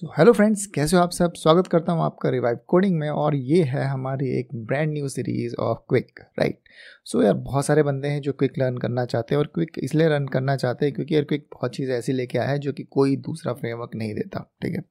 So hello friends कैसे हो आप सब? स्वागत करता हूँ आपका रिवाइव कोडिंग में और ये है हमारी एक brand new series of Qwik right so यार, बहुत सारे बंदे हैं जो क्विक लर्न करना चाहते हैं और क्विक इसलिए रन करना चाहते हैं क्योंकि यार क्विक बहुत चीज़ ऐसी लेके आया है जो कि कोई दूसरा फ्रेमवर्क नहीं देता, ठीक है?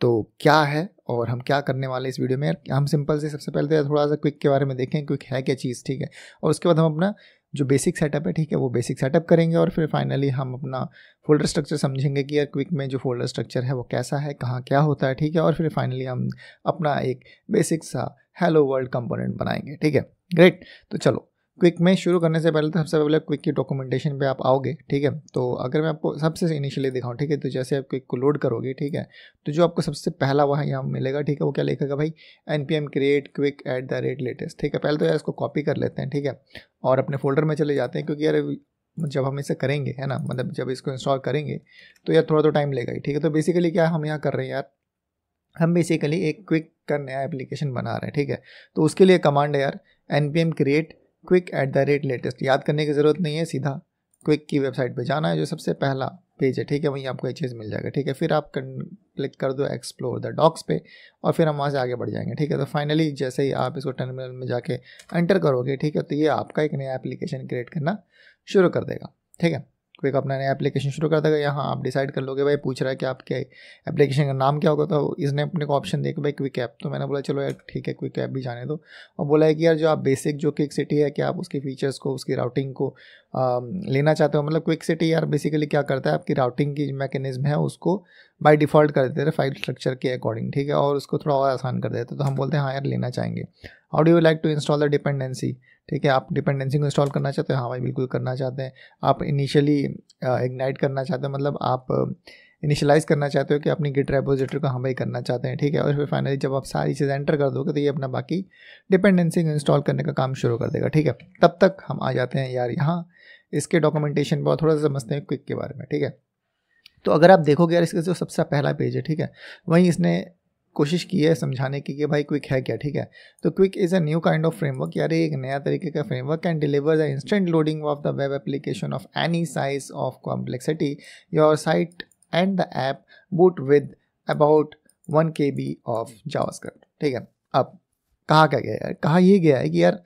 तो क्या है और हम क्या करने वाले इस वीडियो में? यार, हम सिंपल से सबसे पहले तो थोड़ा सा क्विक के बारे में देखें क्विक है क्या चीज़, ठीक है? और उसके बाद हम अपना जो बेसिक सेटअप है, ठीक है, वो बेसिक सेटअप करेंगे और फिर फाइनली हम अपना फोल्डर स्ट्रक्चर समझेंगे कि क्विक में जो फोल्डर स्ट्रक्चर है वो कैसा है, कहाँ क्या होता है, ठीक है, और फिर फाइनली हम अपना एक बेसिक सा हेलो वर्ल्ड कंपोनेंट बनाएँगे, ठीक है ग्रेट तो चलो क्विक में शुरू करने से पहले तो सबसे पहले क्विक की डॉक्यूमेंटेशन पे आप आओगे, ठीक है? तो अगर मैं आपको सबसे इनिशियली दिखाऊँ, ठीक है? तो जैसे आप क्विक को लोड करोगे, ठीक है? तो जो आपको सबसे पहला वहाँ यहाँ मिलेगा, ठीक है? वो क्या लिखेगा भाई? N P M create Qwik at the rate latest ठीक है? पहले तो यार इसको कॉपी कर लेते हैं, ठीक है? और अपने फोल्डर में चले जाते हैं, क्योंकि यार जब हम इसे करेंगे, है ना? मतलब जब इसको इंस्टॉल करेंगे तो यार थोड़ा तो टाइम लेगा ही, ठीक है? तो बेसिकली क्या हम यहाँ कर रहे हैं यार? हम बेसिकली एक क्विक का नया एप्लीकेशन बना रहे हैं, ठीक है? तो उसके लिए कमांड है यार N P M create Qwik at the rate latest याद करने की ज़रूरत नहीं है, सीधा क्विक की वेबसाइट पे जाना है, जो सबसे पहला पेज है, ठीक है? वहीं आपको ये चीज़ मिल जाएगा, ठीक है? फिर आप क्लिक कर दो एक्सप्लोर द डॉक्स पे और फिर हम वहाँ से आगे बढ़ जाएँगे, ठीक है? तो फाइनली जैसे ही आप इसको टर्मिनल में जाके एंटर करोगे, ठीक है? तो ये आपका एक नया एप्लीकेशन क्रिएट करना शुरू कर देगा, ठीक है? क्विक अपना नया एप्लीकेशन शुरू कर देगा यहाँ आप डिसाइड कर लोगे भाई पूछ रहा है कि आपके एप्लीकेशन का नाम क्या होगा? तो इसने अपने को ऑप्शन देखा भाई क्विक ऐप तो मैंने बोला चलो यार ठीक है क्विक ऐप भी जाने दो। और बोला है कि यार जो आप बेसिक जो क्विक सिटी है कि आप उसके फीचर्स को उसकी राउटिंग को आ, लेना चाहते हो? मतलब क्विक सिटी यार बेसिकली क्या करता है आपकी राउटिंग की मैकेनिज्म है उसको बाय डिफ़ॉल्ट कर देते थे फ़ाइल स्ट्रक्चर के अकॉर्डिंग ठीक है? और उसको थोड़ा और आसान कर देते तो हम बोलते हैं हाँ यार, लेना चाहेंगे। How do you like to install the dependency ठीक है, आप डिपेंडेंसी को इंस्टॉल करना चाहते हैं? हाँ भाई, बिल्कुल करना चाहते हैं। आप इनिशियली इग्नाइट करना चाहते हैं मतलब आप इनिशलाइज करना चाहते हो कि अपनी गिट रेपोजिटरी को हाँ भाई करना चाहते हैं, ठीक है? और फिर फाइनली जब आप सारी चीज़ें एंटर कर दोगे तो ये अपना बाकी डिपेंडेंसी को इंस्टॉल करने का काम शुरू कर देगा, ठीक है? तब तक हम आ जाते हैं यार यहाँ। इसके डॉक्यूमेंटेशन बहुत थोड़ा सा समझते हैं क्विक के बारे में, ठीक है? तो अगर आप देखोगे यार, इसका जो सबसे पहला पेज है, ठीक है? वहीं इसने कोशिश की है समझाने की कि भाई क्विक है क्या, ठीक है? तो Qwik is a new kind of framework यार, एक नया तरीके का framework can deliver the instant loading of the web application of any size of complexity your site and the app boot with about one K B of JavaScript ठीक है? अब कहा क्या गया है? कहा यह गया है कि यार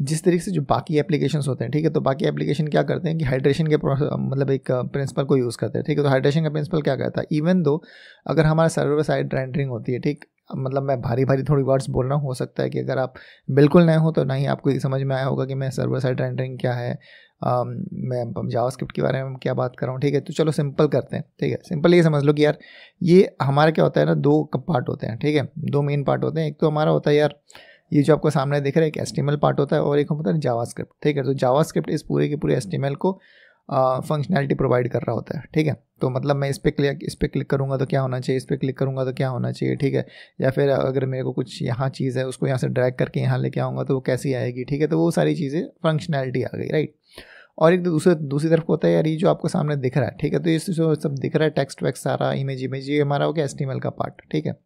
जिस तरीके से जो बाकी एप्लीकेशन होते हैं ठीक है? तो बाकी एप्लीकेशन क्या करते हैं कि हाइड्रेशन के मतलब एक प्रिंसिपल को यूज़ करते हैं ठीक है? तो हाइड्रेशन का प्रिंसिपल क्या कहता है? इवन दो अगर हमारा सर्वर साइड रेंडरिंग होती है ठीक? मतलब मैं भारी भारी थोड़ी वर्ड्स बोल रहा हूँ हो सकता है कि अगर आप बिल्कुल नए हो तो नहीं आपको ये समझ में आया होगा कि मैं सर्वर साइड रेंडरिंग क्या है आ, मैं जावा स्क्रिप्ट के बारे में क्या बात कर रहा हूँ ठीक है? तो चलो सिंपल करते हैं ठीक है? सिंपल ये समझ लो कि यार ये हमारा क्या होता है ना दो पार्ट होते हैं ठीक है? दो मेन पार्ट होते हैं एक तो हमारा होता है यार ये जो आपको सामने दिख रहा है, एक एस्टिमल पार्ट होता है और एक होता है जावा स्क्रिप्ट ठीक है? तो जावा स्क्रिप्ट इस पूरे के पूरे एस्टिमल को फंक्शनैलिटी प्रोवाइड कर रहा होता है, ठीक है? तो मतलब मैं इस पर क्लिक, इस पर क्लिक करूँगा तो क्या होना चाहिए? इस पर क्लिक करूँगा तो क्या होना चाहिए, ठीक है? या फिर अगर मेरे को कुछ यहाँ चीज़ है, उसको यहाँ से ड्रैग करके यहाँ लेके आऊँगा तो वो कैसी आएगी, ठीक है? तो वो सारी चीज़ें फंक्शनैलिटी आ गई राइट और एक दूसरे, दूसरी तरफ़ होता है यार, ये जो आपको सामने दिख रहा है, ठीक है? तो ये जो सब दिख रहा है टेक्स्ट वैक्स सारा इमेज इमेज ये हमारा हो गया एस्टिमल का पार्ट ठीक है?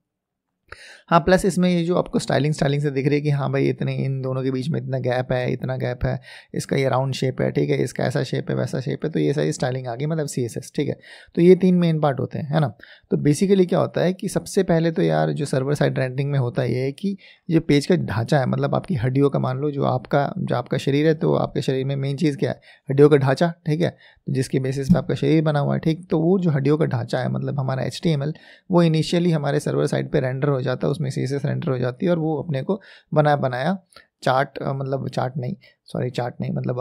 हाँ प्लस इसमें ये जो आपको स्टाइलिंग स्टाइलिंग से दिख रही है कि हाँ भाई इतने, इन दोनों के बीच में इतना गैप है, इतना गैप है, इसका ये राउंड शेप है, ठीक है, इसका ऐसा शेप है, वैसा शेप है तो ये सारी स्टाइलिंग आ गई मतलब सीएसएस ठीक है। तो ये तीन मेन पार्ट होते हैं, है ना? तो बेसिकली क्या होता है कि सबसे पहले तो यार जो सर्वर साइड रेंडिंग में होता ये है कि जो पेज का ढांचा है मतलब आपकी हड्डियों का मान लो जो आपका जो आपका शरीर है तो आपके शरीर में मेन चीज़ क्या है? हड्डियों का ढांचा, ठीक है? तो जिसके बेसिस पे आपका शरीर बना हुआ है, ठीक? तो वो जो हड्डियों का ढांचा है मतलब हमारा एचटीएमएल वो इनिशियली हमारे सर्वर साइड पर रेंडर हो जाता है उसमें सी सरेंडर हो जाती है और वो अपने को बनाया बनाया। चार्ट मतलब चार्ट नहीं सॉरी, चार्ट नहीं मतलब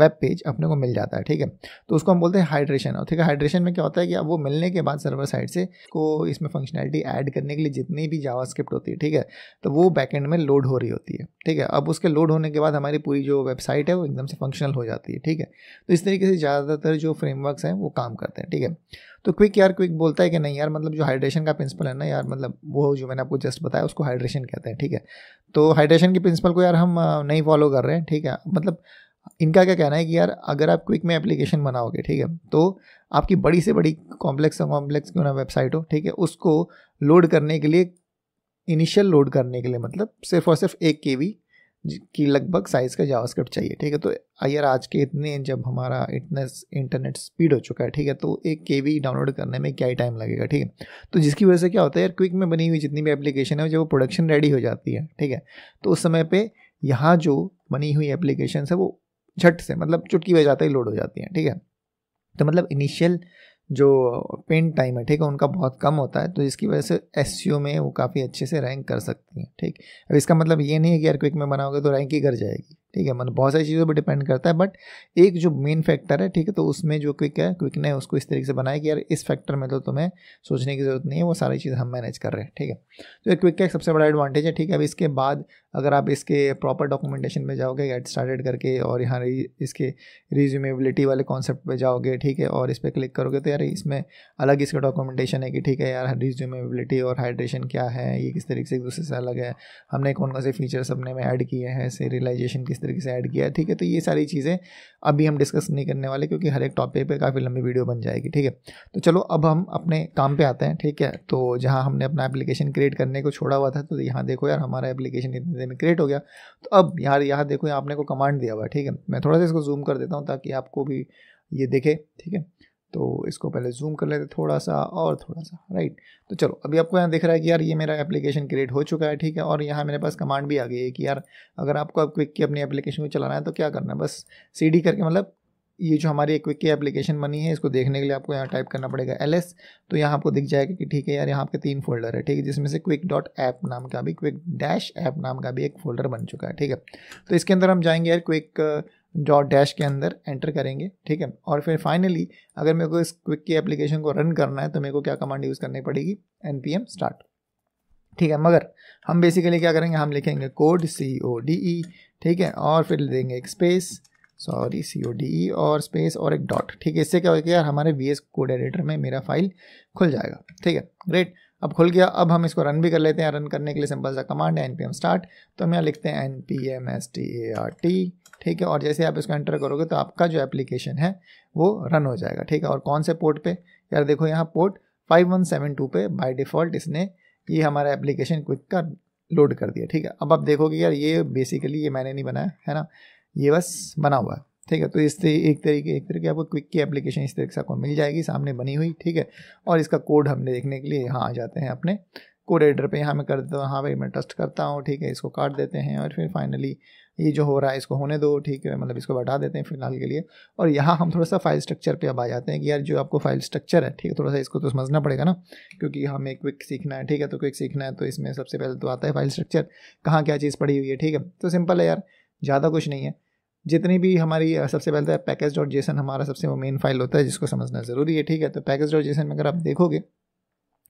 वेब पेज अपने को मिल जाता है, ठीक है? तो उसको हम बोलते हैं हाइड्रेशन और ठीक है हाइड्रेशन में क्या होता है कि अब वो मिलने के बाद सर्वर साइड से को इसमें फंक्शनैलिटी ऐड करने के लिए जितनी भी जावास्क्रिप्ट होती है, ठीक है तो वो बैकएंड में लोड हो रही होती है, ठीक है? अब उसके लोड होने के बाद हमारी पूरी जो वेबसाइट है, वो एकदम से फंक्शनल हो जाती है, ठीक है? तो इस तरीके से ज़्यादातर जो फ्रेमवर्क्स हैं, वो काम करते हैं, ठीक है? तो क्विक यार क्विक बोलता है कि नहीं यार मतलब जो हाइड्रेशन का प्रिंसिपल है ना यार मतलब वो जो मैंने आपको जस्ट बताया, उसको हाइड्रेशन कहते हैं, ठीक है? तो हाइड्रेशन के प्रिंसिपल को यार हम नहीं फॉलो कर रहे हैं, ठीक है? मतलब इनका क्या कहना है कि यार, अगर आप क्विक में एप्लीकेशन बनाओगे, ठीक है तो आपकी बड़ी से बड़ी कॉम्प्लेक्स कॉम्प्लेक्स क्यों ना वेबसाइट हो, ठीक है, उसको लोड करने के लिए इनिशियल लोड करने के लिए मतलब सिर्फ़ और सिर्फ़ एक के की लगभग साइज़ का जावास्क्रिप्ट चाहिए, ठीक है तो यार आज के इतने, जब हमारा इतना इंटरनेट स्पीड हो चुका है, ठीक है तो एक के डाउनलोड करने में क्या ही टाइम लगेगा, ठीक है तो जिसकी वजह से क्या होता है यार क्विक में बनी हुई जितनी भी एप्लीकेशन है, जब वो प्रोडक्शन रेडी हो जाती है, ठीक है तो उस समय पर यहाँ जो बनी हुई एप्लीकेशन है वो झट से मतलब चुटकी बजाते ही लोड हो जाती हैं, ठीक है? तो मतलब इनिशियल जो पेन टाइम है, ठीक है, उनका बहुत कम होता है तो इसकी वजह से एस में वो काफ़ी अच्छे से रैंक कर सकती हैं, ठीक? अब इसका मतलब ये नहीं है कि यार क्विक में बनाओगे तो रैंक ही कर जाएगी, ठीक है? मतलब बहुत सारी चीज़ों पर डिपेंड करता है बट एक जो मेन फैक्टर है, ठीक है तो उसमें जो क्विक है क्विक ने उसको इस तरीके से बनाया कि यार इस फैक्टर में तो तुम्हें सोचने की ज़रूरत नहीं है, वो सारी चीज़ हम मैनेज कर रहे हैं, ठीक है? तो क्विक का एक सबसे बड़ा एडवांटेज है, ठीक है? अब इसके बाद अगर आप इसके प्रॉपर डॉक्यूमेंटेशन में जाओगे गेट स्टार्टेड करके और यहाँ इसके रिज्यूमेबिलिटी वाले कॉन्सेप्ट पे जाओगे, ठीक है, और इस पर क्लिक करोगे तो यार इसमें अलग इसका डॉक्यूमेंटेशन है कि ठीक है यार रिज्यूमेबिलिटी और हाइड्रेशन क्या है, ये किस तरीके से एक दूसरे से अलग है, हमने कौन कौन से फीचर्स अपने में ऐड किए हैं रियलाइजेशन किस तरीके से ऐड किया है, ठीक है तो ये सारी चीज़ें अभी हम डिस्कस नहीं करने वाले क्योंकि हर एक टॉपिक पर काफ़ी लंबी वीडियो बन जाएगी, ठीक है। तो चलो, अब हम अपने काम पर आते हैं, ठीक है तो जहाँ हमने अपना एप्लीकेशन क्रिएट करने को छोड़ा हुआ था तो यहाँ देखो यार हमारा एप्लीकेशन इतनी देर में क्रिएट हो गया। तो अब यार, यहाँ देखो आपने को कमांड दिया हुआ है, ठीक है? मैं थोड़ा सा इसको जूम कर देता हूँ ताकि आपको भी ये देखे, ठीक है? तो इसको पहले जूम कर लेते थोड़ा सा और थोड़ा सा राइट तो चलो, अभी आपको यहाँ दिख रहा है कि यार ये मेरा एप्लीकेशन क्रिएट हो चुका है, ठीक है? और यहाँ मेरे पास कमांड भी आ गई है कि यार, अगर आपको अब क्विक की अपनी एप्लीकेशन को चलाना है तो क्या करना है? बस CD करके मतलब ये जो हमारी एक की एप्लीकेशन बनी है, इसको देखने के लिए आपको यहाँ टाइप करना पड़ेगा एलएस तो यहाँ आपको दिख जाएगा कि ठीक है यार, यहाँ आपके तीन फोल्डर है, ठीक है, जिसमें से क्विक डॉट ऐप नाम का भी क्विक डैश ऐप नाम का भी एक फोल्डर बन चुका है, ठीक है। तो इसके अंदर हम जाएँगे यार क्विक डॉट डैश के अंदर एंटर करेंगे, ठीक है, और फिर फाइनली अगर मेरे को इस क्विक की एप्लीकेशन को रन करना है तो मेरे को क्या कमांड यूज़ करनी पड़ेगी? एन पी एम स्टार्ट ठीक है, मगर हम बेसिकली क्या करेंगे? हम लिखेंगे कोड सी ओ डी ई ठीक है, और फिर देंगे एक space sorry C O D और स्पेस और एक डॉट ठीक है, इससे क्या होगा यार हमारे वी एस कोड एडिटर में मेरा फ़ाइल खुल जाएगा। ठीक है ग्रेट अब खुल गया। अब हम इसको रन भी कर लेते हैं। रन करने के लिए सिंपल सा कमांड है एन पी एम स्टार्ट तो हम यहाँ लिखते हैं N P M S T A R T ठीक है, और जैसे आप इसको एंटर करोगे तो आपका जो एप्लीकेशन है वो रन हो जाएगा। ठीक है, और कौन से पोर्ट पे? यार देखो यहाँ पोर्ट 5172 पे बाय डिफ़ॉल्ट इसने ये हमारा एप्लीकेशन क्विक का लोड कर दिया। ठीक है, अब आप देखोगे यार ये बेसिकली ये मैंने नहीं बनाया, है ना? ये बस बना हुआ है, ठीक है? तो इस एक तरीके एक तरीके आपको क्विक की एप्लीकेशन इस तरीके से आपको मिल जाएगी, सामने बनी हुई, ठीक है? और इसका कोड हमने देखने के लिए यहाँ आ जाते हैं अपने कोड एडिटर पे। यहाँ मैं कर देता हूँ हाँ भाई, मैं ट्रस्ट करता हूँ, ठीक है? इसको काट देते हैं और फिर फाइनली ये जो हो रहा है, इसको होने दो, ठीक है? मतलब इसको बढ़ा देते हैं फ़िलहाल के लिए। और यहाँ हम थोड़ा सा फ़ाइल स्ट्रक्चर पे अब आ जाते हैं कि यार जो आपको फ़ाइल स्ट्रक्चर है, ठीक है? थोड़ा सा इसको तो समझना पड़ेगा ना, क्योंकि हमें क्विक सीखना है, ठीक है? तो क्विक सीखना है तो इसमें सबसे पहले तो आता है फ़ाइल स्ट्रक्चर कहाँ क्या चीज़ पड़ी हुई है, ठीक है? तो सिंपल है यार, ज़्यादा कुछ नहीं है। जितनी भी हमारी सबसे पहले पैकेज डॉट जेसन हमारा सबसे वो मेन फ़ाइल होता है, जिसको समझना ज़रूरी है, ठीक है? तो पैकेज डॉट जेसन में अगर आप देखोगे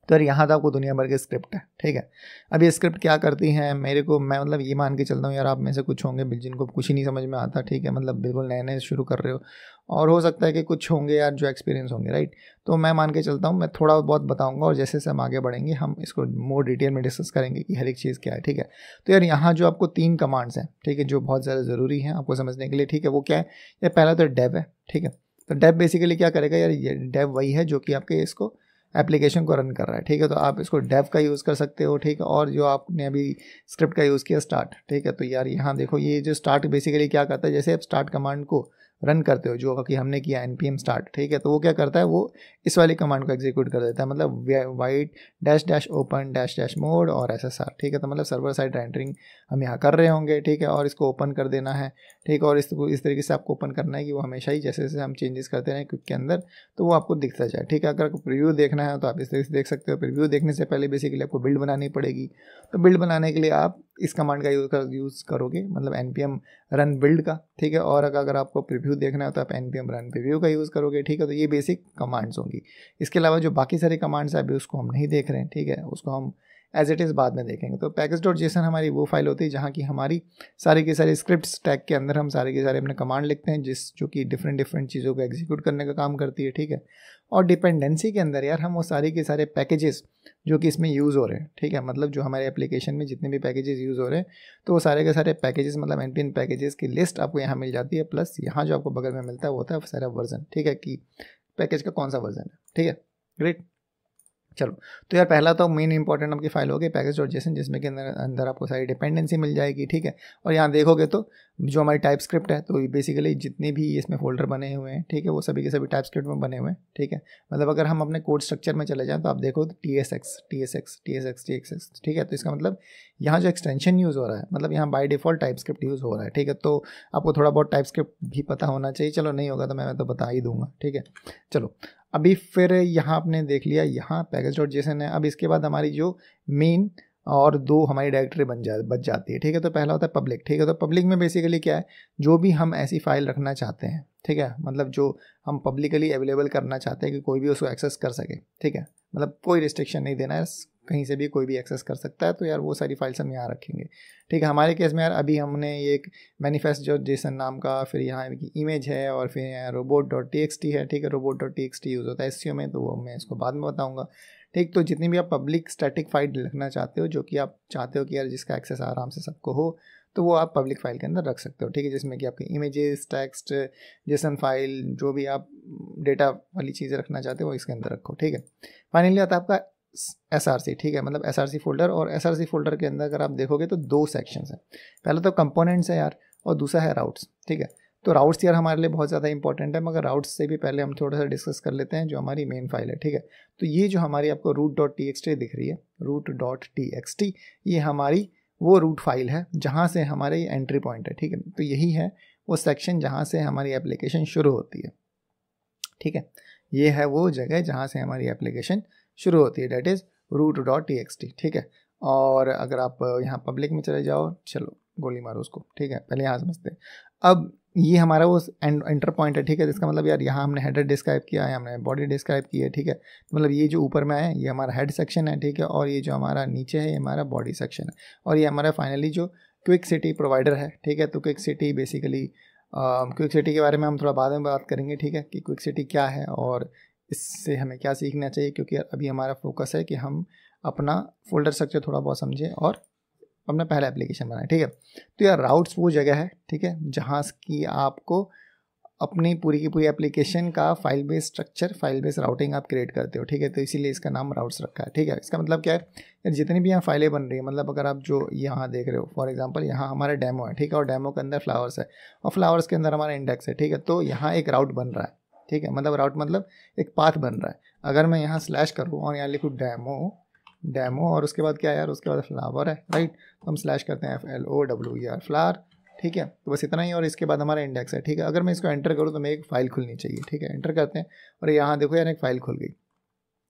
तो यार यहाँ तो आपको दुनिया भर के स्क्रिप्ट है, ठीक है? अब ये स्क्रिप्ट क्या करती हैं, मेरे को, मैं मतलब ये मान के चलता हूँ, यार आप में से कुछ होंगे जिनको कुछ ही नहीं समझ में आता, ठीक है? मतलब बिल्कुल नए नए शुरू कर रहे हो। और हो सकता है कि कुछ होंगे यार जो एक्सपीरियंस होंगे राइट तो मैं मान के चलता हूँ, मैं थोड़ा बहुत बताऊँगा और जैसे जैसे हम आगे बढ़ेंगे, हम इसको मोर डिटेल में डिस्कस करेंगे कि हर एक चीज़ क्या है, ठीक है? तो यार यहाँ जो आपको तीन कमांड्स हैं, ठीक है, जो बहुत ज़्यादा ज़रूरी हैं आपको समझने के लिए, ठीक है? वो क्या है? यार पहला तो डेव है, ठीक है? तो डेव बेसिकली क्या करेगा यार, ये डेव वही है जो कि आपके इसको एप्लीकेशन को रन कर रहा है, ठीक है? तो आप इसको डेव का यूज़ कर सकते हो, ठीक है? और जो आपने अभी स्क्रिप्ट का यूज़ किया, स्टार्ट, ठीक है? तो यार यहाँ देखो, ये जो स्टार्ट बेसिकली क्या करता है, जैसे आप स्टार्ट कमांड को रन करते हो, जो कि हमने किया एन पी एम स्टार्ट ठीक है? तो वो क्या करता है? वो इस वाली कमांड को एग्जीक्यूट कर देता है मतलब Vite dash dash open dash dash mode और एस एस आर ठीक है? तो मतलब सर्वर साइड रेंडरिंग हम यहाँ कर रहे होंगे, ठीक है? और इसको ओपन कर देना है, ठीक है? और इसको इस तरीके से आपको ओपन करना है कि वो हमेशा ही जैसे जैसे हम चेंजेस करते रहें क्विक के अंदर तो वो आपको दिखता जाए, ठीक है? अगर आपको प्रिव्यू देखना है तो आप इस तरीके से देख सकते हो। प्रिव्यू देखने से पहले बेसिकली आपको बिल्ड बनानी पड़ेगी। तो बिल्ड बनाने के लिए आप इस कमांड का यूज़ कर यूज़ करोगे मतलब N P M run build का, ठीक है? और अगर आपको प्रिव्यू देखना है तो आप N P M run preview का यूज़ करोगे, ठीक है? तो ये बेसिक कमांड्स होंगी। इसके अलावा जो बाकी सारे कमांड्स हैं, अभी उसको हम नहीं देख रहे हैं, ठीक है? उसको हम एज इट इज़ बाद में देखेंगे। तो पैकेज डॉट जेसन हमारी वो फ़ाइल होती है जहाँ की हमारी सारे के सारे स्क्रिप्ट टैग के अंदर हम सारे के सारे अपने कमांड लिखते हैं, जिस जो कि डिफरेंट डिफरेंट चीज़ों को एग्जीक्यूट करने का काम करती है, ठीक है? और डिपेंडेंसी के अंदर यार हम वो सारे के सारे पैकेजेस जो कि इसमें यूज़ हो रहे हैं, ठीक है? मतलब जो हमारे एप्लीकेशन में जितने भी पैकेजेस यूज़ हो रहे हैं तो वो सारे के सारे पैकेजेस मतलब एन पी पैकेजेस की लिस्ट आपको यहाँ मिल जाती है प्लस यहाँ जो आपको बगल में मिलता है, वो होता है सारा वर्जन ठीक है? कि पैकेज का कौन सा वर्जन है, ठीक है? ग्रेट चलो तो यार पहला तो मेन इंपॉर्टेंट आपकी फ़ाइल होगी पैकेज डॉट जेसन जिसमें के अंदर अंदर आपको सारी डिपेंडेंसी मिल जाएगी, ठीक है? और यहाँ देखोगे तो जो हमारी टाइप स्क्रिप्ट है तो बेसिकली जितने भी इसमें फोल्डर बने हुए हैं, ठीक है, वो सभी के सभी टाइप स्क्रिप्ट में बने हुए हैं, ठीक है? मतलब अगर हम अपने कोड स्ट्रक्चर में चले जाएँ तो आप देखो T S X T S X T S X T X X ठीक है? तो इसका मतलब यहाँ जो एक्सटेंशन यूज़ हो रहा है मतलब यहाँ by default TypeScript use हो रहा है, ठीक है? तो आपको थोड़ा बहुत टाइप स्क्रिप्ट भी पता होना चाहिए। चलो, नहीं होगा तो मैं तो बता ही दूँगा, ठीक है? चलो अभी फिर यहाँ आपने देख लिया, यहाँ पैकेज डॉट जेसन है। अब इसके बाद हमारी जो मेन और दो हमारी डायरेक्टरी बन जा, बच जाती है। ठीक है तो पहला होता है पब्लिक ठीक है तो पब्लिक में बेसिकली क्या है? जो भी हम ऐसी फ़ाइल रखना चाहते हैं, ठीक है? मतलब जो हम पब्लिकली अवेलेबल करना चाहते हैं कि कोई भी उसको एक्सेस कर सके। ठीक है? मतलब कोई रिस्ट्रिक्शन नहीं देना है। कहीं से भी कोई भी एक्सेस कर सकता है तो यार वो सारी फाइल्स हम यहाँ रखेंगे। ठीक है, हमारे केस में यार अभी हमने ये एक मैनिफेस्ट जो जेसन नाम का फिर यहाँ की इमेज है और फिर यहाँ robot dot T X T है, ठीक है robot dot T X T use होता है एस में तो वो मैं इसको बाद में बताऊँगा। ठीक तो जितनी भी आप पब्लिक स्टैटिक फ़ाइल रखना चाहते हो, जो कि आप चाहते हो कि यार जिसका एक्सेस आराम से सबको हो तो वो आप पब्लिक फ़ाइल के अंदर रख सकते हो। ठीक है, जिसमें कि आपके इमेजेस टेक्स्ट जेसन फ़ाइल जो भी आप डेटा वाली चीज़ें रखना चाहते हो, वो इसके अंदर रखो। ठीक है फाइनली आता है आपका एस आर सी ठीक है? मतलब एस आर सी फोल्डर और एस आर सी फोल्डर के अंदर अगर आप देखोगे तो दो सेक्शन हैं। पहला तो कंपोनेंट्स है यार और दूसरा है राउट्स ठीक है? तो राउट्स यार हमारे लिए बहुत ज़्यादा इंपॉर्टेंट है, मगर राउट्स से भी पहले हम थोड़ा सा डिस्कस कर लेते हैं जो हमारी मेन फ़ाइल है, ठीक है? तो ये जो हमारी आपको root dot T X T दिख रही है root dot T X T ये हमारी वो रूट फ़ाइल है जहाँ से हमारे एंट्री पॉइंट है, ठीक है? तो यही है वो सेक्शन जहाँ से हमारी एप्लीकेशन शुरू होती है, ठीक है? ये है वो जगह जहाँ से हमारी एप्लीकेशन शुरू होती है that is root dot T X T ठीक है? और अगर आप यहाँ पब्लिक में चले जाओ, चलो, गोली मारो उसको, ठीक है? पहले यहाँ समझते हैं। अब ये हमारा वो एंटर पॉइंट है, ठीक है? इसका मतलब यार यहाँ हमने हेडर डिस्क्राइब किया है, हमने बॉडी डिस्क्राइब की है, ठीक है? तो मतलब ये जो ऊपर में है, ये हमारा हेड सेक्शन है, ठीक है? और ये जो हमारा नीचे है, ये हमारा बॉडी सेक्शन है। और ये हमारा फाइनली जो क्विक सिटी प्रोवाइडर है, ठीक है? तो Qwik City basically Qwik City के बारे में हम थोड़ा बाद में बात करेंगे, ठीक है? कि क्विक सिटी क्या है और इससे हमें क्या सीखना चाहिए? क्योंकि अभी हमारा फोकस है कि हम अपना फोल्डर स्ट्रक्चर थोड़ा बहुत समझें और अपना पहला एप्लीकेशन बनाए, ठीक है? तो यार राउट्स वो जगह है, ठीक है, जहाँ की आपको अपनी पूरी की पूरी एप्लीकेशन का file base structure file base routing आप क्रिएट करते हो, ठीक है? तो इसीलिए इसका नाम राउट्स रखा है, ठीक है? इसका मतलब क्या है? यार, जितनी भी यहाँ फाइलें बन रही है मतलब अगर आप जो यहाँ देख रहे हो फॉर एग्जांपल यहाँ हमारा डेमो है, ठीक है? और डेमो के अंदर फ्लावर्स है, और फ्लावर्स के अंदर हमारा इंडेक्स है, ठीक है? तो यहाँ एक राउट बन रहा है। ठीक है? मतलब राउट मतलब एक पाथ बन रहा है। अगर मैं यहाँ स्लैश करूँ और यहाँ लिखूँ डैमो डैमो और उसके बाद क्या यार? उसके बाद फ्लावर है राइट तो हम स्लैश करते हैं F L O W E R flower ठीक है? तो बस इतना ही और इसके बाद हमारा इंडेक्स है, ठीक है? अगर मैं इसको एंटर करूँ तो मैं एक फ़ाइल खुलनी चाहिए, ठीक है? एंटर करते हैं और यहाँ देखो यार एक फ़ाइल खुल गई,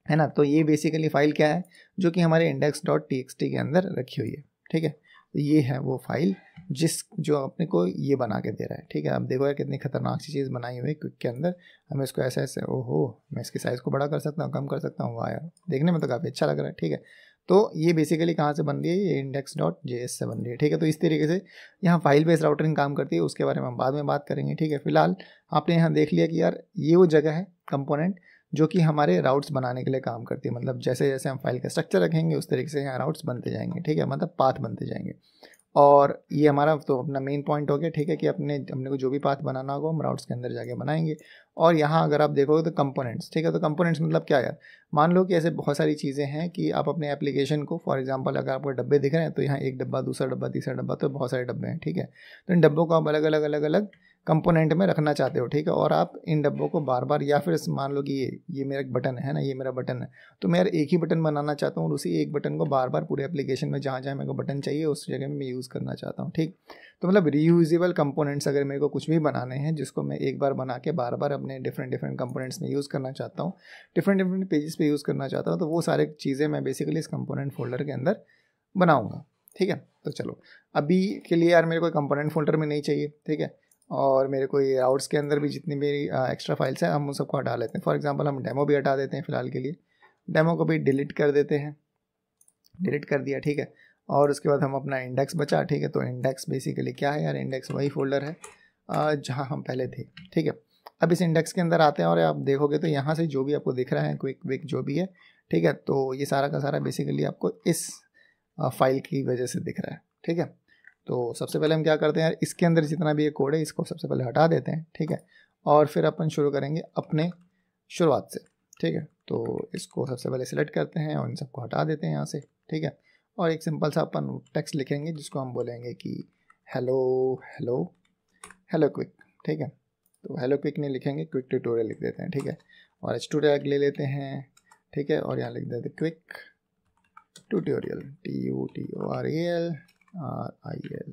है ना? तो ये बेसिकली फ़ाइल क्या है? जो कि हमारे इंडेक्स डॉट टी के अंदर रखी हुई है, ठीक है? ये है वो फ़ाइल जिस जो अपने को ये बना के दे रहा है, ठीक है? अब देखो यार कितनी खतरनाक सी चीज़ बनाई हुई है क्विक के अंदर। हमें इसको ऐसे ऐसे, ओहो, मैं इसके साइज़ को बड़ा कर सकता हूँ, कम कर सकता हूँ, वाह यार, देखने में तो काफ़ी अच्छा लग रहा है, ठीक है? तो ये बेसिकली कहाँ से बन रही है? ये इंडेक्स डॉट जे एस से बन रही है, ठीक है? तो इस तरीके से यहाँ फ़ाइल बेस्ड राउटरिंग काम करती है, उसके बारे में हम बाद में बात करेंगे, ठीक है? फ़िलहाल आपने यहाँ देख लिया कि यार ये वो जगह है कंपोनेंट जो कि हमारे राउट्स बनाने के लिए काम करती है। मतलब जैसे जैसे हम फ़ाइल का स्ट्रक्चर रखेंगे, उस तरीके से यहाँ राउट्स बनते जाएँगे, ठीक है? मतलब पाथ बनते जाएँगे। और ये हमारा तो अपना मेन पॉइंट हो गया, ठीक है कि अपने, हमने को जो भी पाथ बनाना होगा, हम राउट्स के अंदर जाके बनाएँगे। और यहाँ अगर आप देखोगे तो कंपोनेंट्स ठीक है? तो कंपोनेंट्स मतलब क्या यार? मान लो कि ऐसे बहुत सारी चीज़ें हैं कि आप अपने एप्लीकेशन को फॉर एग्जांपल अगर आपको डब्बे दिख रहे हैं तो यहाँ एक डब्बा, दूसरा डब्बा, तीसरा डब्बा तो बहुत सारे डब्बे हैं, ठीक है? तो इन डब्बों को आप अलग अलग अलग अलग कंपोनेंट में रखना चाहते हो, ठीक है? और आप इन डब्बों को बार बार या फिर मान लो कि ये ये मेरा एक बटन है ना, ये मेरा बटन है तो मैं यार एक ही बटन बनाना चाहता हूँ और उसी एक बटन को बार बार पूरे एप्लीकेशन में जहाँ जहाँ मेरे को बटन चाहिए, उस जगह में मैं यूज़ करना चाहता हूँ, ठीक? तो मतलब रीयूजेबल कंपोनेंट्स अगर मेरे को कुछ भी बनाने हैं, जिसको मैं एक बार बना के बार बार अपने डिफरेंट डिफरेंट कंपोनेंट्स में यूज़ करना चाहता हूँ डिफरेंट डिफरेंट पेजेस पे यूज़ करना चाहता हूँ तो वो सारे चीज़ें मैं बेसिकली इस कंपोनेंट फोल्डर के अंदर बनाऊँगा, ठीक है? तो चलो, अभी के लिए यार मेरे को कंपोनेंट फोल्डर में नहीं चाहिए, ठीक है? और मेरे को ये राउट्स के अंदर भी जितनी मेरी एक्स्ट्रा फाइल्स हैं, हम उन सबको हटा लेते हैं। फॉर एग्जांपल हम डेमो भी हटा देते हैं फ़िलहाल के लिए। डेमो को भी डिलीट कर देते हैं। डिलीट कर दिया, ठीक है। और उसके बाद हम अपना इंडेक्स बचा, ठीक है। तो इंडेक्स बेसिकली क्या है यार? इंडेक्स वही फोल्डर है जहाँ हम पहले थे, ठीक है। अब इस इंडेक्स के अंदर आते हैं और आप देखोगे तो यहाँ से जो भी आपको दिख रहा है क्विक विक जो भी है, ठीक है। तो ये सारा का सारा बेसिकली आपको इस फ़ाइल की वजह से दिख रहा है, ठीक है। तो सबसे पहले हम क्या करते हैं, इसके अंदर जितना भी ये कोड है, इसको सबसे पहले हटा देते हैं, ठीक है? और फिर अपन शुरू करेंगे अपने शुरुआत से, ठीक है? तो इसको सबसे पहले सिलेक्ट करते हैं और इन सबको हटा देते हैं यहाँ से, ठीक है? और एक सिंपल सा अपन टेक्स्ट लिखेंगे, जिसको हम बोलेंगे कि हेलो हेलो हेलो क्विक ठीक है? तो हेलो क्विक नहीं लिखेंगे क्विक ट्यूटोरियल लिख देते हैं, ठीक है? और एच टू टैग ले लेते हैं, ठीक है? और यहाँ लिख देते Qwik tutorial T U T O R A L R I L.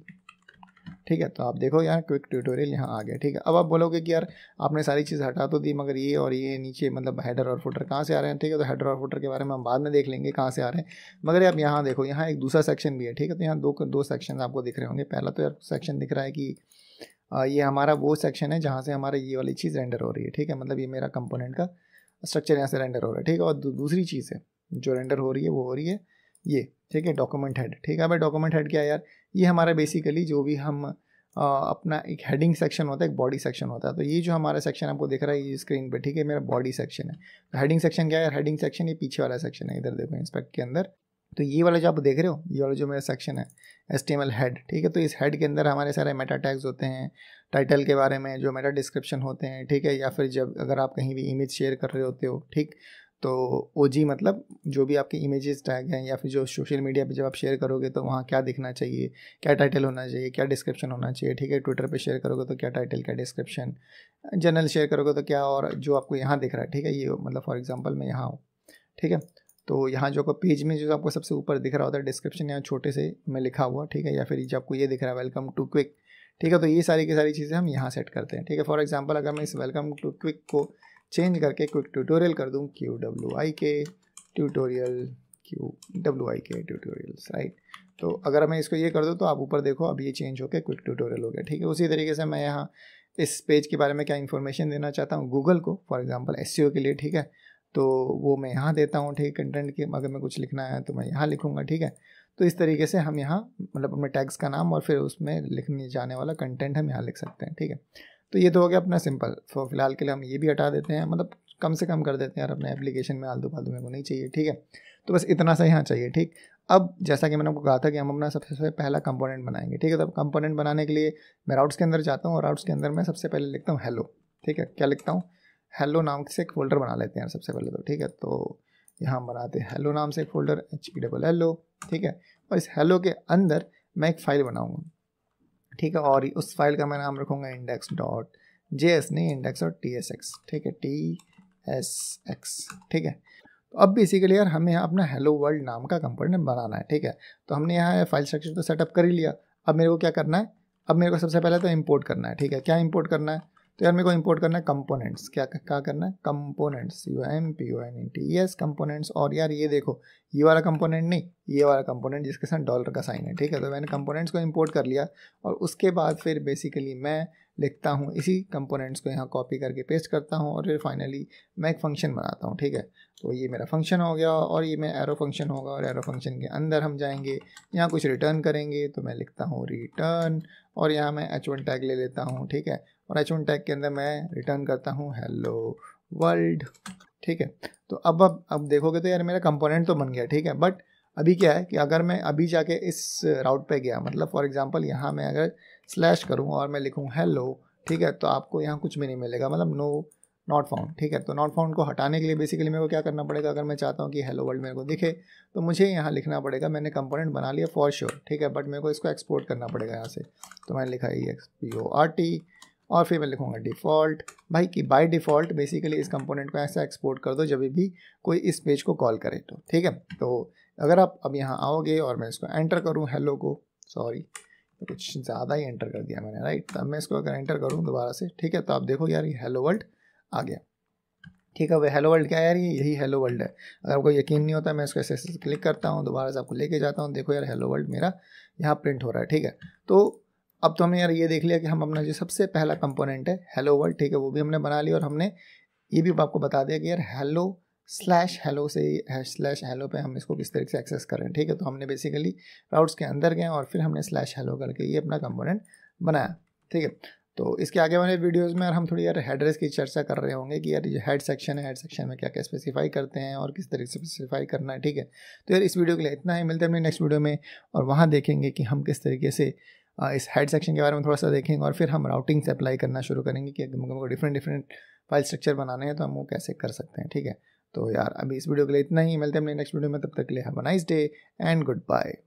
ठीक है तो आप देखो यार क्विक ट्यूटोरियल यहाँ आ गया, ठीक है। अब आप बोलोगे कि यार, आपने सारी चीज़ हटा तो दी, मगर ये और ये नीचे मतलब हेडर और फुटर कहाँ से आ रहे हैं? ठीक है तो हेडर और फुटर के बारे में हम बाद में देख लेंगे कहाँ से आ रहे हैं। मगर आप यहाँ देखो, यहाँ एक दूसरा सेक्शन भी है, ठीक है तो यहाँ दो दो सेक्शन आपको दिख रहे होंगे। पहला तो यार सेक्शन दिख रहा है कि ये हमारा वो सेक्शन है जहाँ से हमारा ये वाली चीज़ रेंडर हो रही है, ठीक है मतलब ये मेरा कंपोनेंट का स्ट्रक्चर यहाँ से रेंडर हो रहा है, ठीक है, और दूसरी चीज़ है, जो रेंडर हो रही है, वो हो रही है ये। ठीक है डॉक्यूमेंट हेड ठीक है भाई डॉक्यूमेंट हेड क्या यार? ये हमारा बेसिकली जो भी हम आ, अपना एक हेडिंग सेक्शन होता है एक बॉडी सेक्शन होता है। तो ये जो हमारा सेक्शन आपको दिख रहा है ये स्क्रीन पे ठीक है मेरा बॉडी सेक्शन है। तो हेडिंग सेक्शन क्या है हेडिंग सेक्शन ये पीछे वाला सेक्शन है इधर देखो इंस्पेक्ट के अंदर। तो ये वाला जो आप देख रहे हो ये वाला जो मेरा सेक्शन है S T M L head ठीक है। तो इस हेड के अंदर हमारे सारे मेटा टैग्स होते हैं टाइटल के बारे में जो मेटा डिस्क्रिप्शन होते हैं ठीक है। या फिर जब अगर आप कहीं भी इमेज शेयर कर रहे होते हो ठीक तो ओ जी मतलब जो भी आपके इमेजेस टैग हैं या फिर जो सोशल मीडिया पे जब आप शेयर करोगे तो वहाँ क्या दिखना चाहिए, क्या टाइटल होना चाहिए, क्या डिस्क्रिप्शन होना चाहिए, ठीक है? ट्विटर पे शेयर करोगे तो क्या टाइटल क्या डिस्क्रिप्शन जनरल शेयर करोगे तो क्या और जो आपको यहाँ दिख रहा है, ठीक है? ये मतलब फॉर एग्ज़ाम्पल मैं यहाँ हूँ, ठीक है? तो यहाँ जो आपको पेज में जो आपको सबसे ऊपर दिख रहा होता है डिस्क्रिप्शन यहाँ छोटे से में लिखा हुआ, ठीक है? या फिर जो आपको ये दिख रहा है वेलकम टू क्विक ठीक है? तो ये सारी की सारी चीज़ें हम यहाँ सेट करते हैं, ठीक है? फॉर एग्ज़ाम्पल अगर मैं इस वेलकम टू क्विक को चेंज करके क्विक ट्यूटोरियल कर दूँ क्यू डब्ल्यू आई के ट्यूटोरियल क्यू डब्ल्यू आई के ट्यूटोरियल्स राइट तो अगर मैं इसको ये कर दूँ तो आप ऊपर देखो, अब ये चेंज होकर क्विक ट्यूटोरियल हो गया, ठीक है? उसी तरीके से मैं यहाँ इस पेज के बारे में क्या इन्फॉर्मेशन देना चाहता हूँ? गूगल को फॉर एग्ज़ाम्पल एस के लिए, ठीक है? तो वो मैं यहाँ देता हूँ, ठीक? है कंटेंट के, अगर मैं कुछ लिखना है तो मैं यहाँ लिखूँगा, ठीक है? तो इस तरीके से हम यहाँ मतलब अपने टैग्स का नाम और फिर उसमें लिखने जाने वाला कंटेंट हम यहाँ लिख सकते हैं, ठीक है? तो ये तो हो गया अपना सिंपल। तो फ़िलहाल के लिए हम ये भी हटा देते हैं। मतलब कम से कम कर देते हैं यार अपने एप्लीकेशन में, आलतू फालतू मेरे को नहीं चाहिए, ठीक है? तो बस इतना सा यहाँ चाहिए, ठीक? अब जैसा कि मैंने आपको कहा था कि हम अपना सबसे पहला कंपोनेंट बनाएँगे, ठीक है? तो कंपोनेंट बनाने के लिए मैं राउट्स के अंदर जाता हूँ और राउट्स के अंदर मैं सबसे पहले लिखता हूँ हेलो ठीक है? क्या लिखता हूँ? हेलो नाम से एक फोल्डर बना लेते हैं सबसे पहले तो ठीक है? तो यहाँ हम बनाते हैं हेलो नाम से एक folder H P double hello ठीक है? और इस हेलो के अंदर मैं एक फ़ाइल बनाऊँगा। ठीक है, और उस फ़ाइल का मैं नाम रखूँगा इंडेक्स डॉट जे एस नहीं इंडेक्स और टी एस एक्स ठीक है टी एस एक्स ठीक है। तो अब बेसिकली यार हमें यहाँ अपना हेलो वर्ल्ड नाम का कंपोनेंट बनाना है, ठीक है। तो हमने यहाँ फ़ाइल स्ट्रक्चर तो सेटअप कर ही लिया। अब मेरे को क्या करना है? अब मेरे को सबसे पहले तो इम्पोर्ट करना है, ठीक है। क्या इम्पोर्ट करना है? तो यार मेरे को इंपोर्ट करना है कंपोनेंट्स क्या क्या करना है? Components U M P O N T S components और यार ये देखो, ये वाला कंपोनेंट नहीं, ये वाला कंपोनेंट जिसके साथ डॉलर का साइन है, ठीक है? तो मैंने कंपोनेंट्स को इंपोर्ट कर लिया और उसके बाद फिर बेसिकली मैं लिखता हूँ, इसी कंपोनेंट्स को यहाँ कॉपी करके पेस्ट करता हूँ और फिर फाइनली मैं एक फ़ंक्शन बनाता हूँ, ठीक है? तो ये मेरा फ़ंक्शन हो गया और ये मैं एरो फ़ंक्शन होगा और एरो फ़ंक्शन के अंदर हम जाएँगे, यहाँ कुछ रिटर्न करेंगे तो मैं लिखता हूँ रिटर्न और यहाँ मैं एच वन टैग ले लेता हूँ, ठीक है? और एच टैग के अंदर मैं रिटर्न करता हूँ हेलो वर्ल्ड ठीक है? तो अब अब अब देखोगे तो यार मेरा कंपोनेंट तो बन गया, ठीक है? बट अभी क्या है कि अगर मैं अभी जाके इस राउट पे गया मतलब फॉर एग्जांपल यहाँ मैं अगर स्लैश करूँ और मैं लिखूँ हेलो ठीक है? तो आपको यहाँ कुछ भी नहीं मिलेगा मतलब नो नॉट फाउंड ठीक है? तो नॉट फाउंड को हटाने के लिए बेसिकली मेरे को क्या करना पड़ेगा? अगर मैं चाहता हूँ कि हेलो वर्ल्ड मेरे को दिखे तो मुझे यहाँ लिखना पड़ेगा, मैंने कंपोनेंट बना लिया फॉर श्योर ठीक है? बट मेरे को इसको एक्सपोर्ट करना पड़ेगा यहाँ से। तो मैंने लिखा E X P O R T और फिर मैं लिखूँगा डिफ़ॉल्ट भाई कि बाय डिफ़ॉल्ट बेसिकली इस कंपोनेंट को ऐसा एक्सपोर्ट कर दो जब भी कोई इस पेज को कॉल करे तो ठीक है? तो अगर आप अब यहाँ आओगे और मैं इसको एंटर करूँ हेलो को सॉरी तो कुछ ज़्यादा ही एंटर कर दिया मैंने राइट तब मैं इसको अगर एंटर करूँ दोबारा से, ठीक है? तो आप देखो यार, ये हेलो वर्ल्ड आ गया। ठीक है वह हेलो वर्ल्ड क्या है यार? ये यही हेलो वर्ल्ड है। अगर आपको यकीन नहीं होता, मैं इसको ऐसे क्लिक करता हूँ, दोबारा से आपको लेके जाता हूँ, देखो यार हेलो वर्ल्ड मेरा यहाँ प्रिंट हो रहा है, ठीक है? तो अब तो हमने यार ये देख लिया कि हम अपना जो सबसे पहला कंपोनेंट है हेलो वर्ल्ड ठीक है, वो भी हमने बना लिया और हमने ये भी आपको बता दिया कि यार हेलो स्लैश हेलो से स्लैश हेलो पे हम इसको किस तरीके से एक्सेस करें ठीक है? तो हमने बेसिकली राउट्स के अंदर गए और फिर हमने स्लैश हेलो करके ये अपना कंपोनेंट बनाया, ठीक है? तो इसके आगे वाले वीडियोस में यार हम थोड़ी यार हेडरेस की चर्चा कर रहे होंगे कि यार ये हेड सेक्शन है हेड सेक्शन में क्या क्या स्पेसिफाई करते हैं और किस तरीके से स्पेसिफाई करना है, ठीक है? तो यार इस वीडियो के लिए इतना ही, मिलते हैं अपने नेक्स्ट वीडियो में और वहाँ देखेंगे कि हम किस तरीके से इस हेड सेक्शन के बारे में थोड़ा सा देखेंगे और फिर हम राउटिंग से अप्लाई करना शुरू करेंगे कि अगर हमको डिफरेंट डिफरेंट फ़ाइल स्ट्रक्चर बनाने हैं तो हम वो कैसे कर सकते हैं, ठीक है? तो यार, अभी इस वीडियो के लिए इतना ही। मिलते हैं अपने नेक्स्ट वीडियो में। तब तक के लिए have a nice day and goodbye